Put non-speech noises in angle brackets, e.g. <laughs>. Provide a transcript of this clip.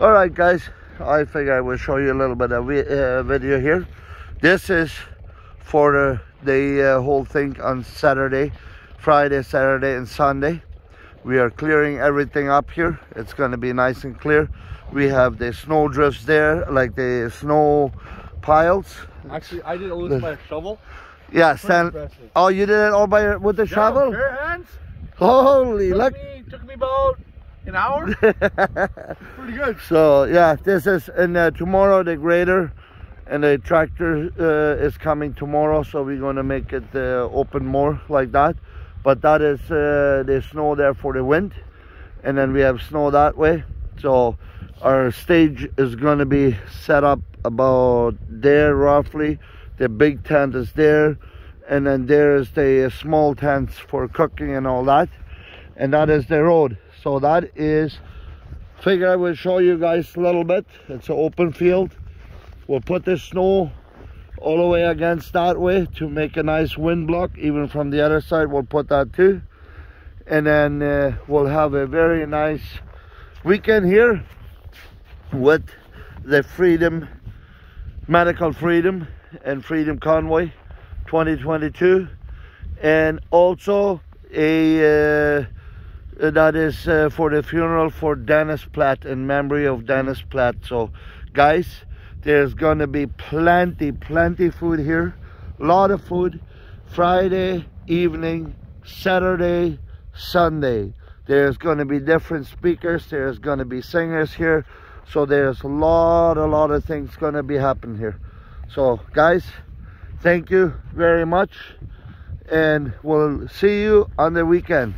all right guys. I figure i will show you a little bit of uh, video here. This is for the, the uh, whole thing on saturday friday saturday and sunday. We are clearing everything up here. It's going to be nice and clear. We have the snow drifts there like the snow piles. Actually i did all this by a shovel. Yeah stand oh you did it all by with the yeah, shovel? bare hands. Holy look took me about an hour? <laughs> Pretty good. So yeah this is and uh, tomorrow the grader and the tractor uh, is coming tomorrow so we're going to make it uh, open more like that. But that is uh, the snow there for the wind and then we have snow that way. So our stage is going to be set up about there roughly. The big tent is there and then there's the small tents for cooking and all that. And that is the road so that is figure i will show you guys a little bit. It's an open field. We'll put the snow all the way against that way to make a nice wind block. Even from the other side we'll put that too. And then uh, we'll have a very nice weekend here with the freedom medical freedom and freedom convoy 2022 and also a uh, that is uh, for the funeral for Dennis Plett in memory of Dennis Plett. So guys there's gonna be plenty plenty food here. A lot of food. Friday evening Saturday Sunday. There's gonna be different speakers. There's gonna be singers here. So there's a lot a lot of things gonna be happening here. So guys thank you very much and we'll see you on the weekend